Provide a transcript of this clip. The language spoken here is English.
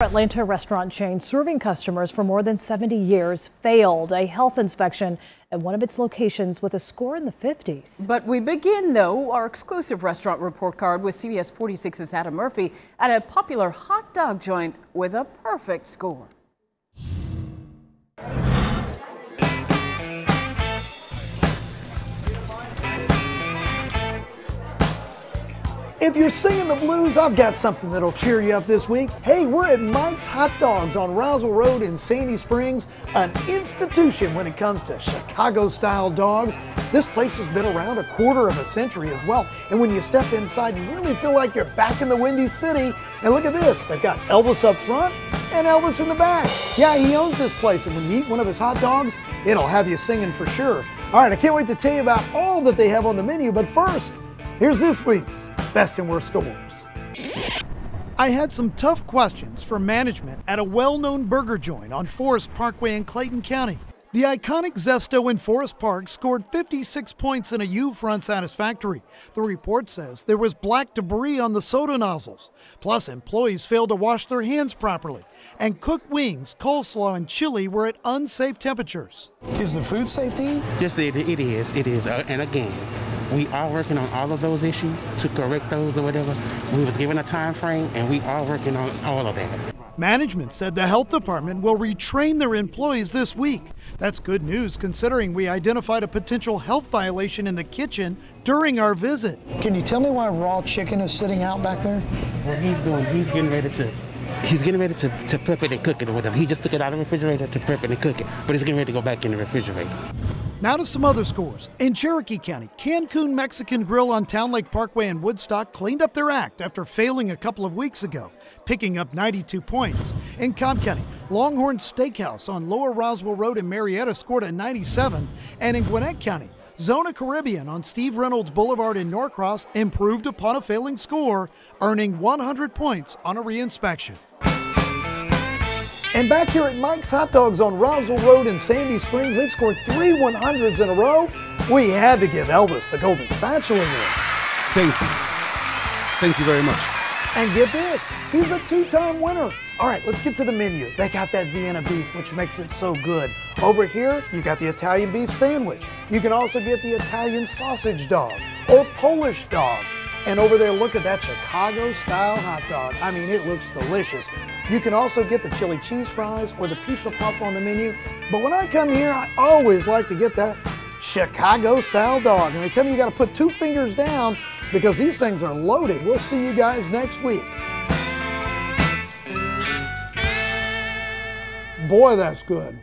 Atlanta restaurant chain serving customers for more than 70 years failed a health inspection at one of its locations with a score in the 50s. But we begin, though, our exclusive restaurant report card with CBS 46's Adam Murphy at a popular hot dog joint with a perfect score. If you're singing the blues, I've got something that'll cheer you up this week. Hey, we're at Mike's Hot Dogs on Roswell Road in Sandy Springs, an institution when it comes to Chicago-style dogs. This place has been around a quarter of a century as well. And when you step inside, you really feel like you're back in the Windy City. And look at this, they've got Elvis up front and Elvis in the back. Yeah, he owns this place, and when you eat one of his hot dogs, it'll have you singing for sure. All right, I can't wait to tell you about all that they have on the menu, but first, here's this week's best and worst scores. I had some tough questions for management at a well known burger joint on Forest Parkway in Clayton County. The iconic Zesto in Forest Park scored 56 points in a U for unsatisfactory. The report says there was black debris on the soda nozzles. Plus, employees failed to wash their hands properly. And cooked wings, coleslaw, and chili were at unsafe temperatures. Is the food safety? Yes, it, it is. It is. Uh, and again, we are working on all of those issues to correct those or whatever. We was given a time frame, and we are working on all of that. Management said the health department will retrain their employees this week. That's good news considering we identified a potential health violation in the kitchen during our visit. Can you tell me why raw chicken is sitting out back there? What he's doing, he's getting ready to he's getting ready to, to prep it and cook it or whatever. He just took it out of the refrigerator to prep it and cook it, but he's getting ready to go back in the refrigerator. Now to some other scores. In Cherokee County, Cancun Mexican Grill on Town Lake Parkway in Woodstock cleaned up their act after failing a couple of weeks ago, picking up 92 points. In Cobb County, Longhorn Steakhouse on Lower Roswell Road in Marietta scored a 97, and in Gwinnett County, Zona Caribbean on Steve Reynolds Boulevard in Norcross improved upon a failing score, earning 100 points on a reinspection. And back here at Mike's Hot Dogs on Roswell Road in Sandy Springs, they've scored three 100s in a row. We had to give Elvis the Golden Spatula Award. Thank you. Thank you very much. And get this, he's a two-time winner. All right, let's get to the menu. They got that Vienna beef, which makes it so good. Over here, you got the Italian beef sandwich. You can also get the Italian sausage dog or Polish dog. And over there, look at that Chicago style hot dog. I mean, it looks delicious. You can also get the chili cheese fries or the pizza puff on the menu. But when I come here, I always like to get that Chicago style dog. And they tell me you got to put two fingers down because these things are loaded. We'll see you guys next week. Boy, that's good.